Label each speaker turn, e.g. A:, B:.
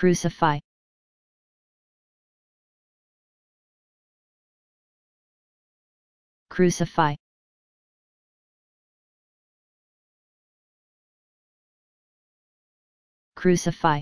A: crucify. Crucify. Crucify.